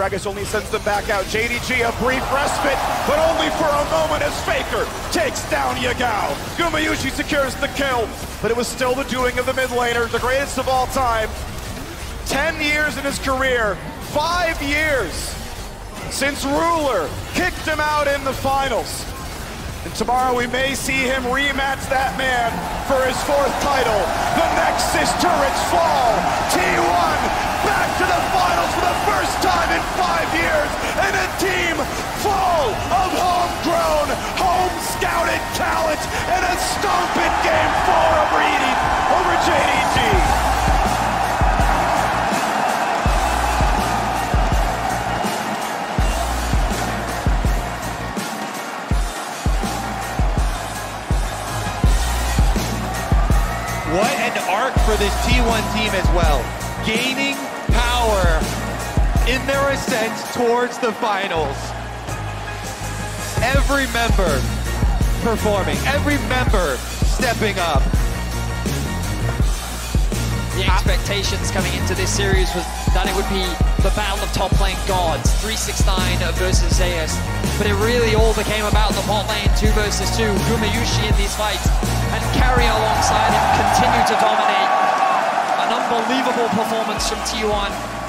Gragas only sends them back out. JDG, a brief respite, but only for a moment as Faker takes down Yagao. Gumayusi secures the kill, but it was still the doing of the mid laner, the greatest of all time. 10 years in his career, five years since Ruler kicked him out in the finals. And tomorrow we may see him rematch that man for his fourth title. The Nexus turrets fall. T1 talent. And a game over JDG. What an arc for this T1 team as well. Gaining power in their ascent towards the finals. Every member performing, every member stepping up. The expectations coming into this series was that it would be the battle of top lane gods, 369 versus Zeus. But it really all became about the bot lane, 2 versus 2, Gumayusi in these fights, and Keria alongside him continue to dominate. An unbelievable performance from T1.